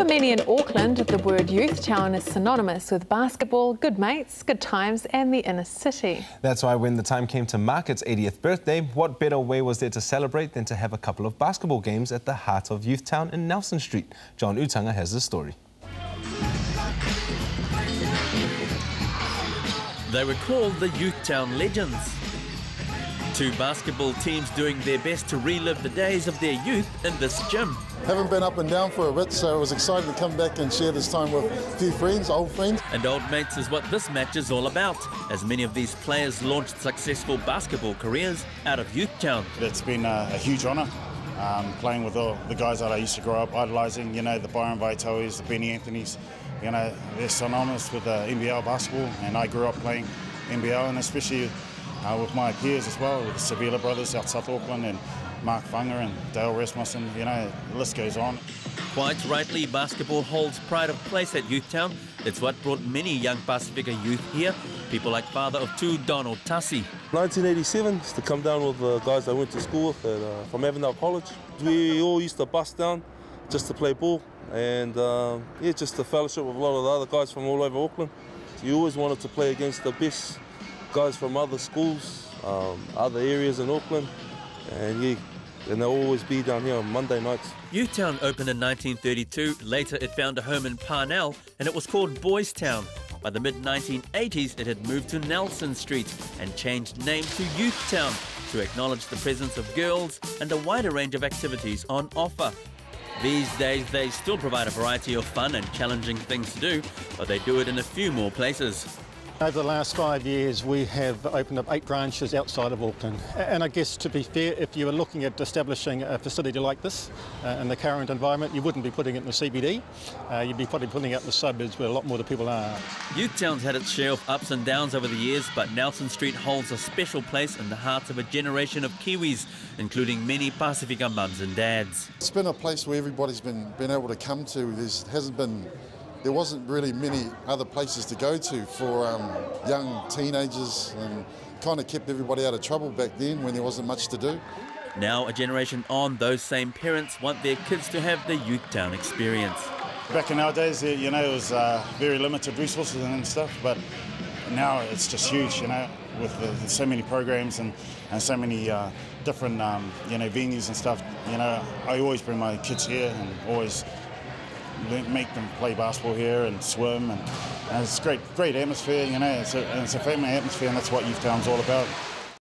For many in Auckland, the word Youthtown is synonymous with basketball, good mates, good times, and the inner city. That's why when the time came to mark its 80th birthday, what better way was there to celebrate than to have a couple of basketball games at the heart of Youthtown in Nelson Street? John Utanga has the story. They were called the Youthtown Legends. Two basketball teams doing their best to relive the days of their youth in this gym. Haven't been up and down for a bit, so I was excited to come back and share this time with a few friends, old friends. And old mates is what this match is all about, as many of these players launched successful basketball careers out of Youth Town. It's been a, a huge honour um, playing with all the guys that I used to grow up idolising, you know, the Byron Vaitois, the Benny Anthonys. You know, they're synonymous with uh, NBL basketball, and I grew up playing NBL, and especially uh, with my peers as well, with the Sevilla brothers out South Auckland and Mark Funger and Dale Rasmussen, you know, the list goes on. Quite rightly, basketball holds pride of place at Youthtown. It's what brought many young Pasifika youth here. People like father of two, Donald Tassi. 1987, used to come down with the guys I went to school with at, uh, from Avondale College. We all used to bust down just to play ball and uh, yeah, just to fellowship with a lot of the other guys from all over Auckland. You always wanted to play against the best guys from other schools, um, other areas in Auckland, and and they'll always be down here on Monday nights. Youthtown opened in 1932. Later, it found a home in Parnell, and it was called Boys Town. By the mid 1980s, it had moved to Nelson Street and changed name to Youth Town to acknowledge the presence of girls and a wider range of activities on offer. These days, they still provide a variety of fun and challenging things to do, but they do it in a few more places. Over the last five years, we have opened up eight branches outside of Auckland. And I guess, to be fair, if you were looking at establishing a facility like this uh, in the current environment, you wouldn't be putting it in the CBD. Uh, you'd be probably putting it out in the suburbs where a lot more of the people are. Youthtown's had its share of ups and downs over the years, but Nelson Street holds a special place in the hearts of a generation of Kiwis, including many Pasifika mums and dads. It's been a place where everybody's been, been able to come to. There hasn't been there wasn't really many other places to go to for um, young teenagers and kind of kept everybody out of trouble back then when there wasn't much to do. Now, a generation on, those same parents want their kids to have the Youthtown experience. Back in our days, you know, it was uh, very limited resources and stuff, but now it's just huge, you know, with the, so many programs and, and so many uh, different, um, you know, venues and stuff. You know, I always bring my kids here and always make them play basketball here and swim, and, and it's great, great atmosphere. You know, it's a, it's a family atmosphere, and that's what Youthtown's all about.